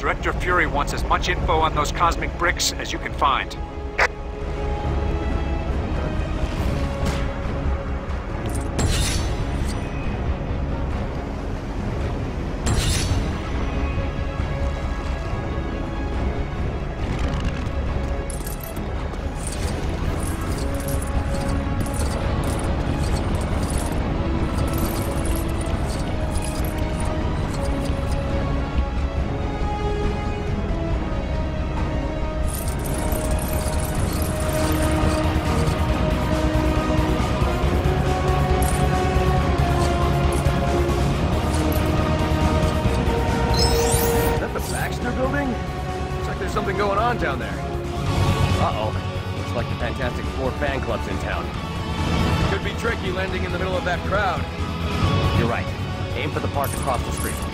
Director Fury wants as much info on those cosmic bricks as you can find. There's something going on down there. Uh-oh. Looks like the Fantastic Four fan club's in town. Could be tricky landing in the middle of that crowd. You're right. Aim for the park across the street.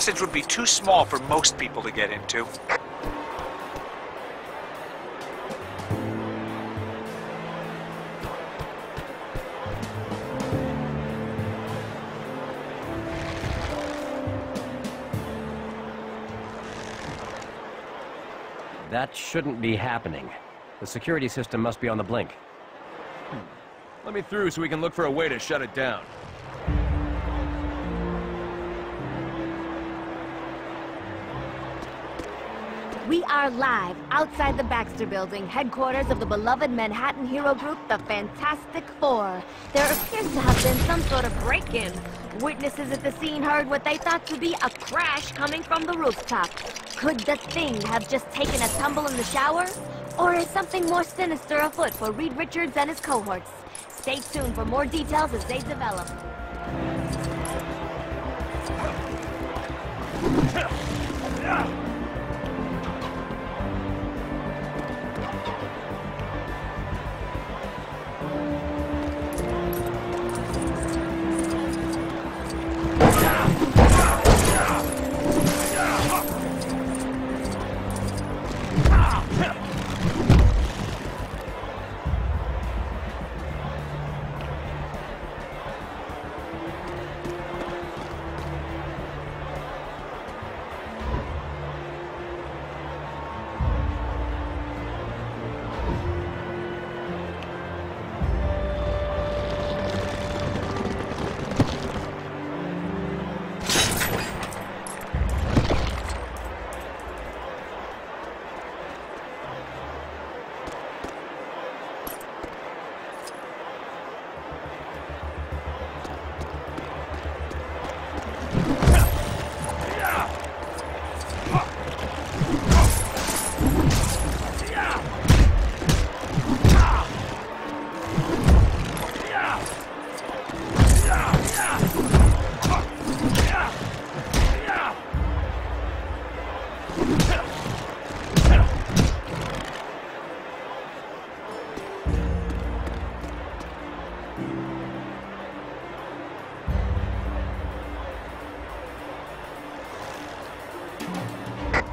Passage would be too small for most people to get into. That shouldn't be happening. The security system must be on the blink. Let me through so we can look for a way to shut it down. We are live outside the Baxter Building, headquarters of the beloved Manhattan hero group, the Fantastic Four. There appears to have been some sort of break-in. Witnesses at the scene heard what they thought to be a crash coming from the rooftop. Could the thing have just taken a tumble in the shower? Or is something more sinister afoot for Reed Richards and his cohorts? Stay tuned for more details as they develop.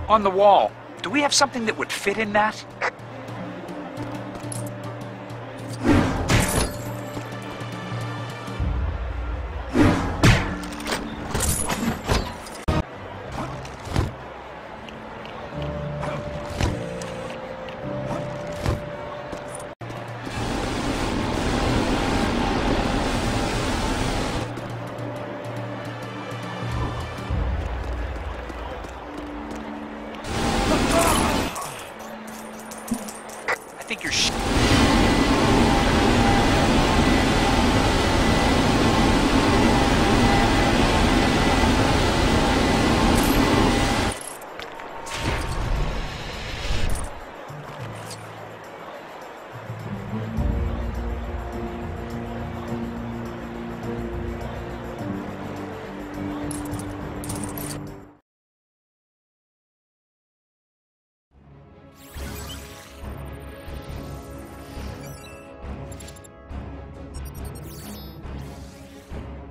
On the wall. Do we have something that would fit in that?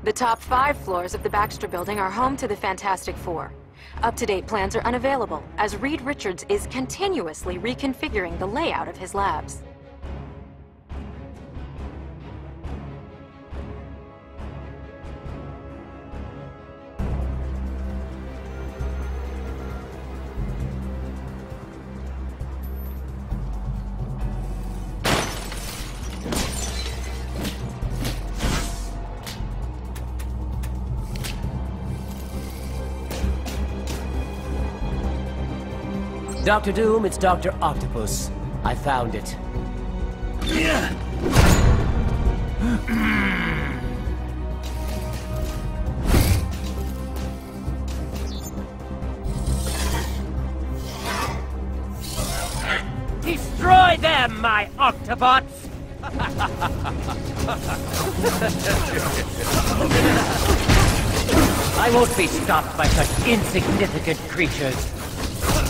The top five floors of the Baxter Building are home to the Fantastic Four. Up-to-date plans are unavailable, as Reed Richards is continuously reconfiguring the layout of his labs. Doctor Doom, it's Dr. Octopus. I found it. Destroy them, my Octobots! I won't be stopped by such insignificant creatures.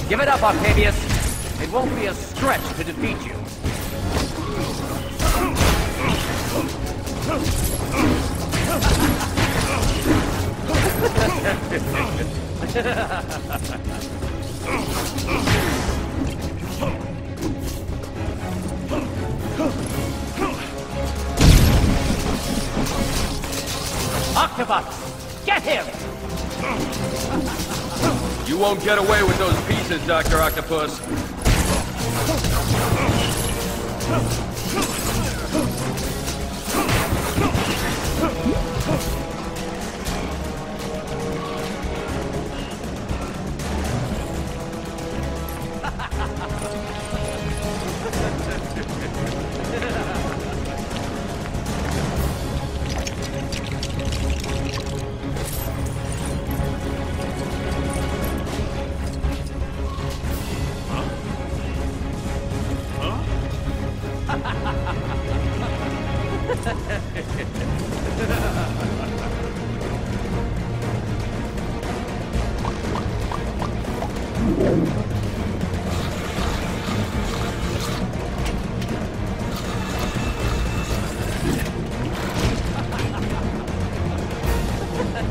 Give it up, Octavius. It won't be a stretch to defeat you. Octobots, get him! You won't get away with those pieces, Dr. Octopus. Ha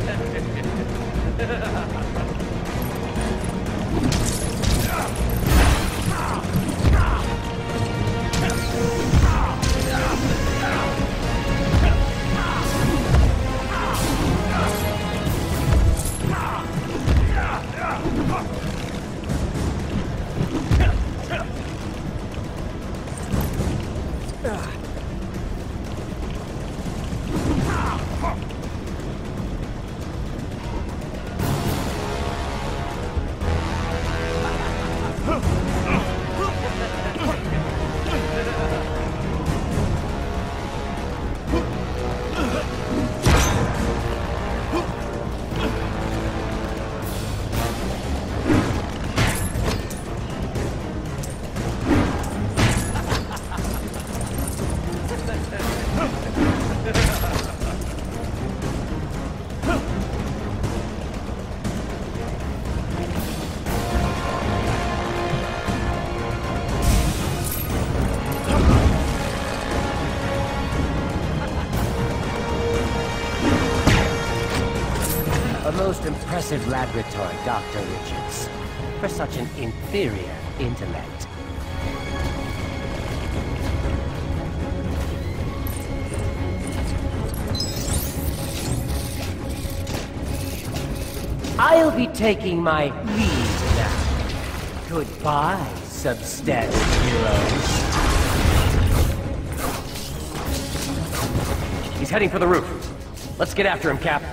ha ha ha! Laboratory, Dr. Richards. For such an inferior intellect. I'll be taking my leave now. Goodbye, substandard heroes. He's heading for the roof. Let's get after him, Cap.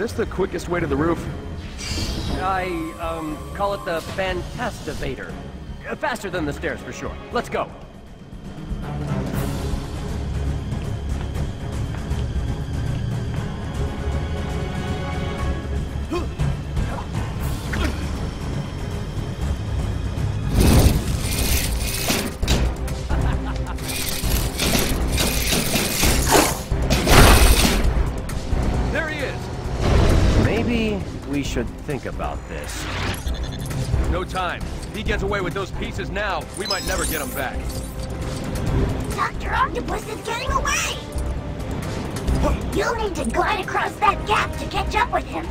This the quickest way to the roof? I, um, call it the Fantastivator. Uh, Faster than the stairs, for sure. Let's go. Should think about this. No time. If he gets away with those pieces now, we might never get them back. Dr. Octopus is getting away! You'll need to glide across that gap to catch up with him.